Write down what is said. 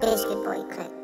Biscuit Boy clip.